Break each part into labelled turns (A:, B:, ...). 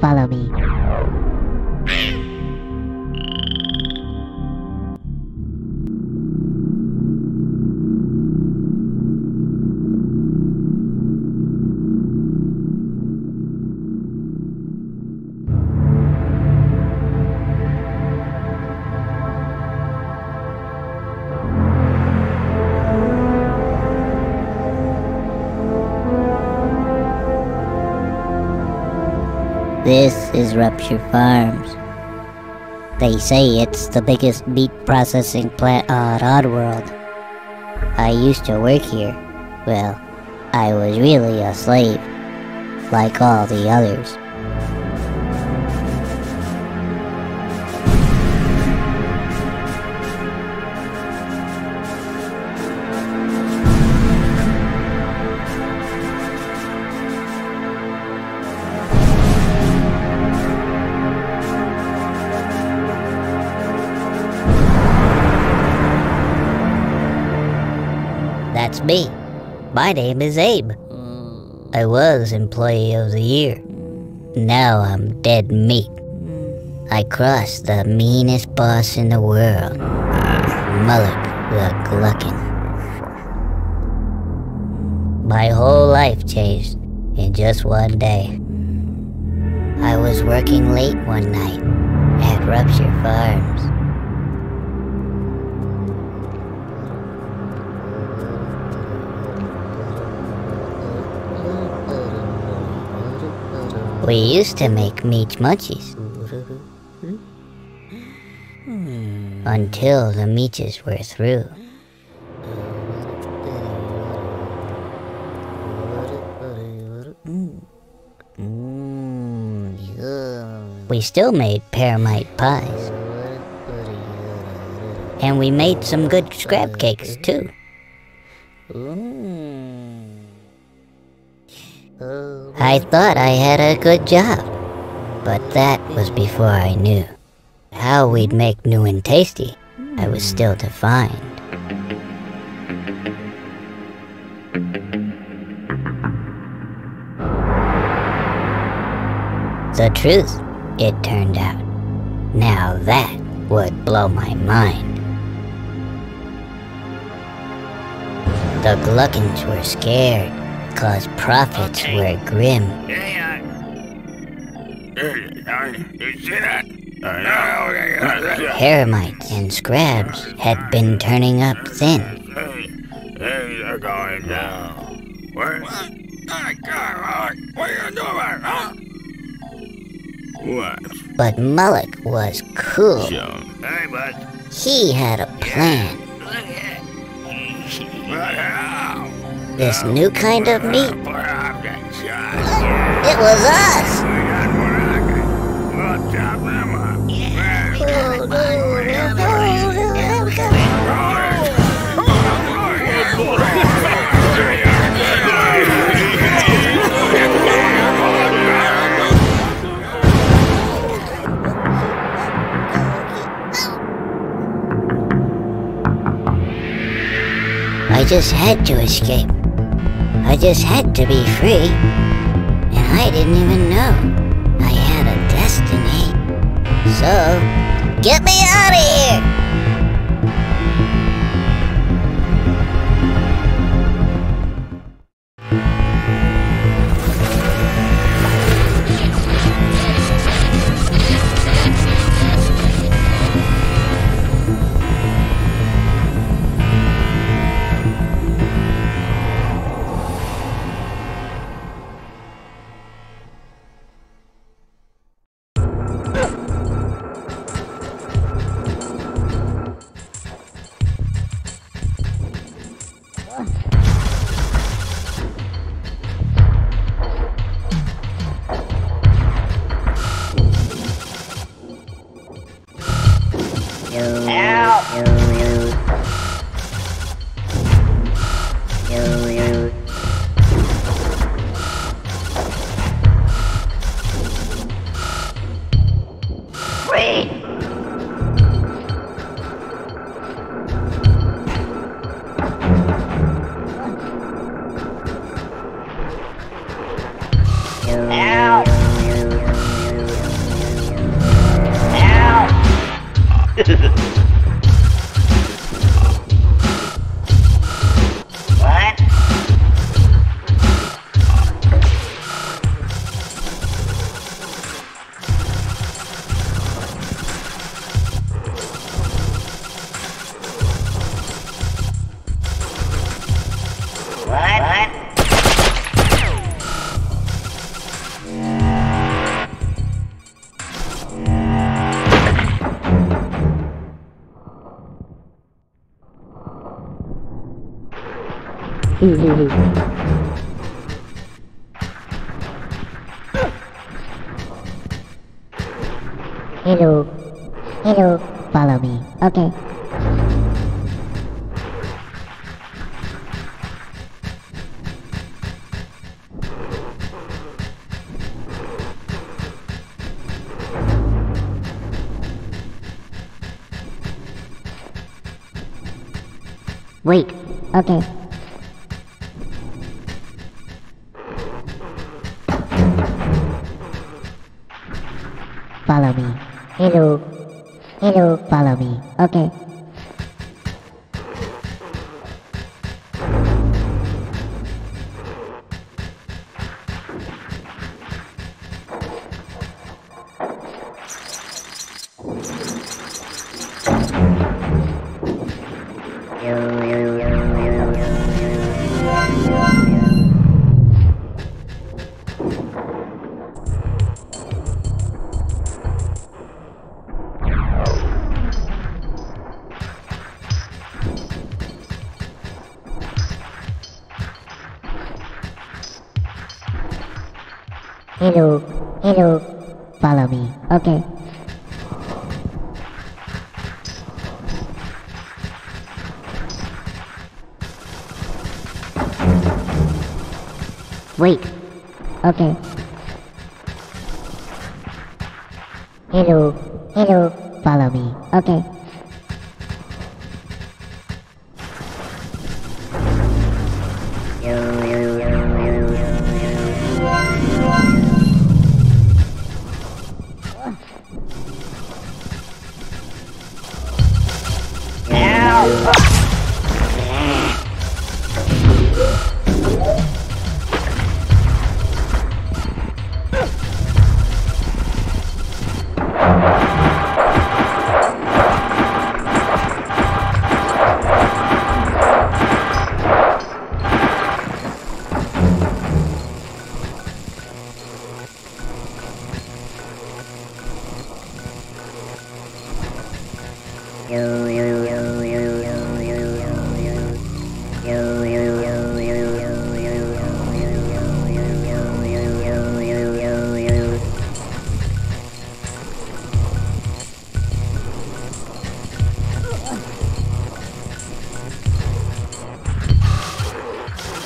A: Follow me. Rupture Farms. They say it's the biggest meat processing plant on Oddworld. I used to work here. Well, I was really a slave, like all the others. Me. My name is Abe. I was Employee of the Year. Now I'm dead meat. I crossed the meanest boss in the world, Molluck the Glukkon. My whole life changed in just one day. I was working late one night at Rupture Farms. We used to make Meech munchies. Until the Meeches were through. We still made Paramite pies. And we made some good Scrab cakes too. I thought I had a good job, but that was before I knew. How we'd make new and tasty, I was hmm. still to find. The truth, it turned out. Now that would blow my mind. The Glukkons were scared, cause profits were grim.
B: See that?
A: Paramites and scrabs had been turning up thin.
B: Hey, you're going down. What? What are you doing, huh? What?
A: But Molluck was cool.
B: Hey, bud.
A: He had a plan.
B: What hell?
A: This new kind of meat. It was us! I just had to escape. I just had to be free. And I didn't even know I had a destiny. So, get me
C: Hello. Hello. Follow me. Okay. Wait. Okay. Hello. Hello. Follow me. Okay. Wait. Okay. Hello. Hello. Follow me. Okay.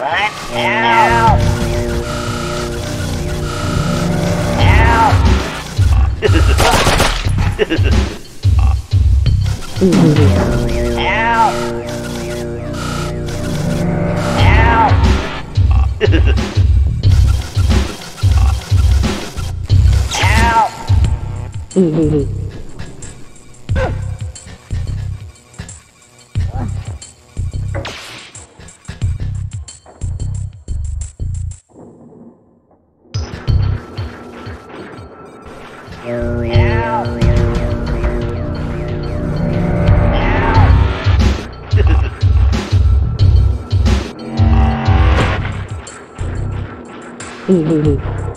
C: What? Help! 嗯哼哼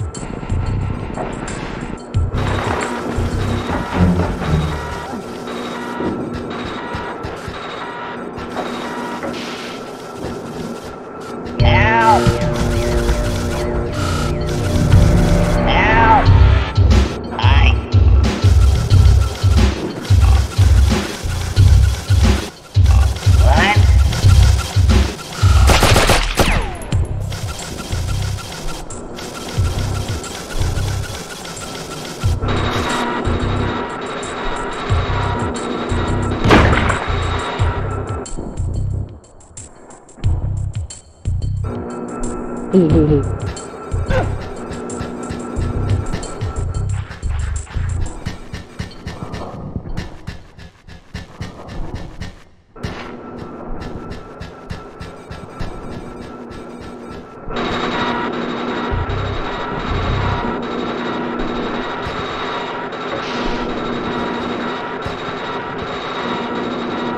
C: Hello.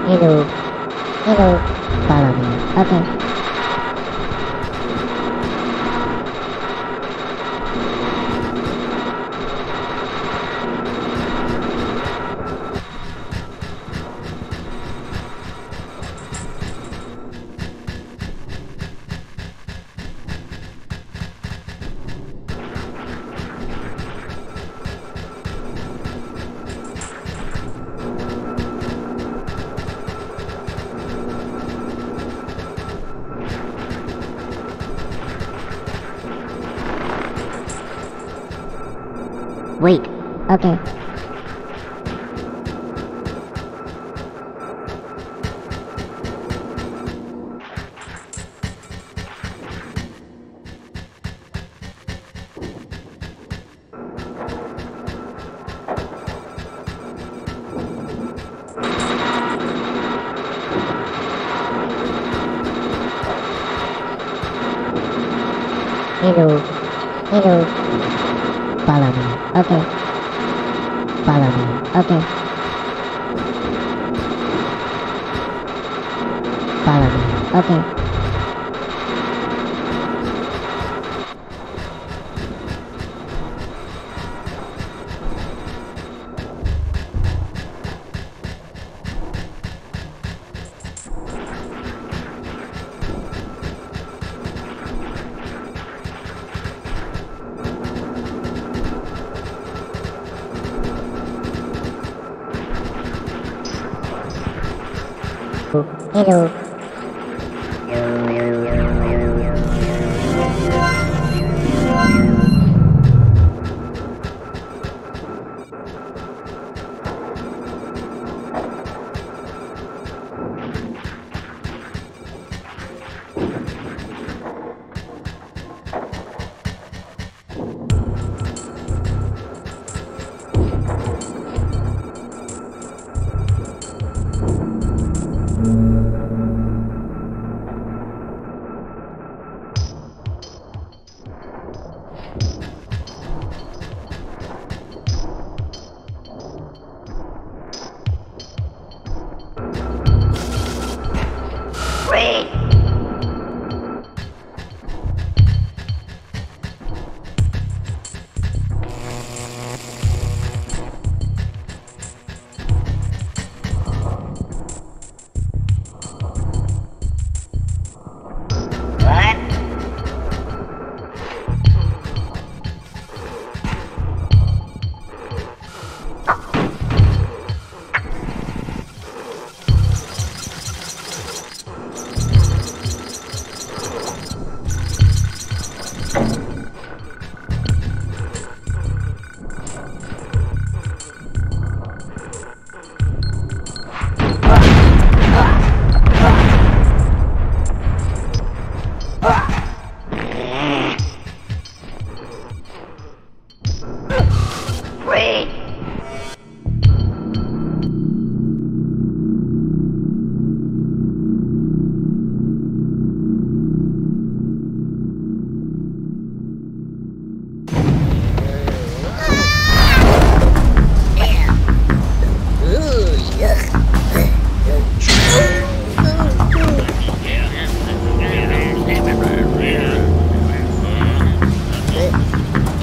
C: Hello. Follow me. Okay. Wait. Okay. Okay. Hello.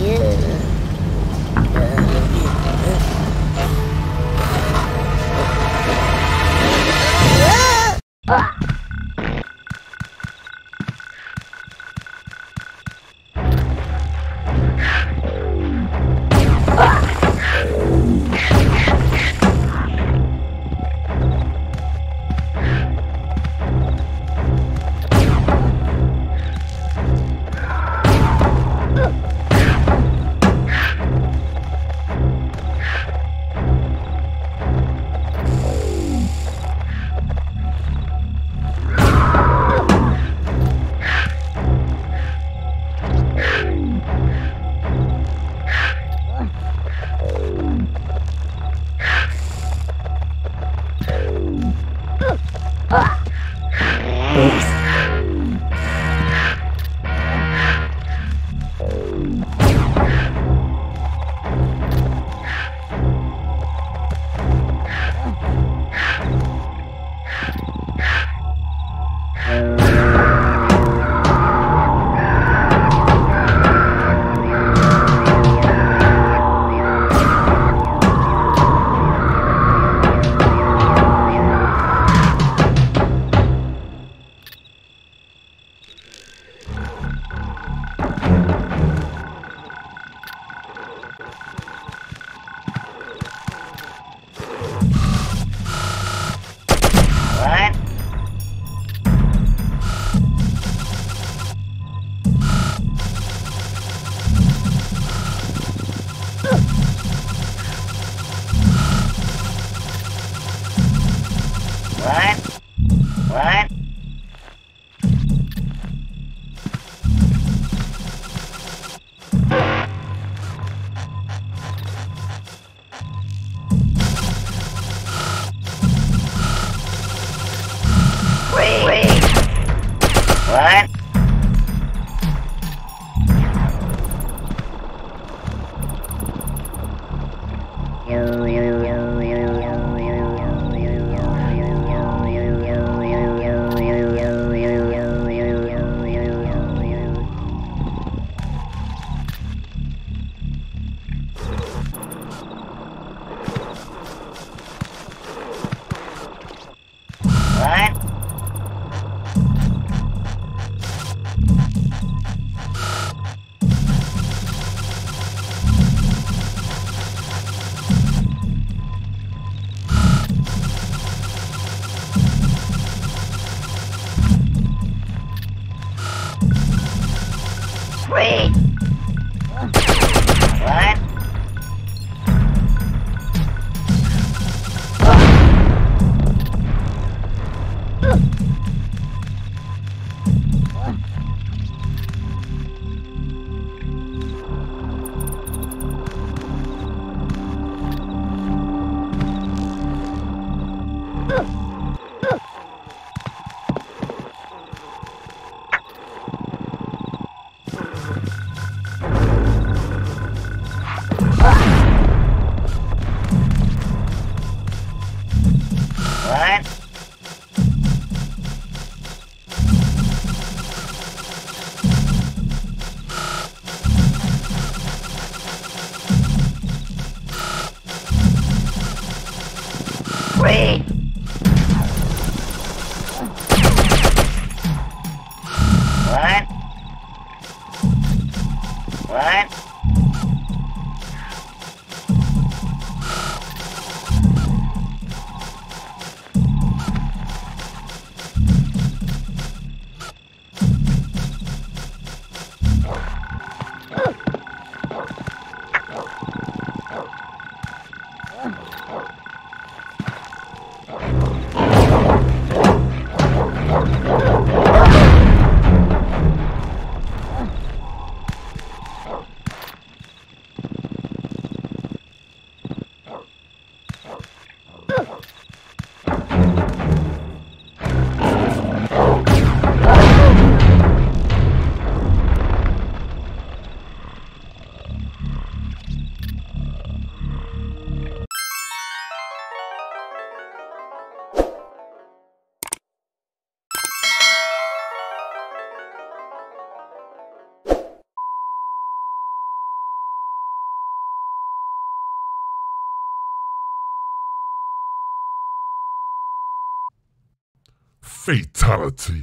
A: Yeah. yeah.
D: Fatality.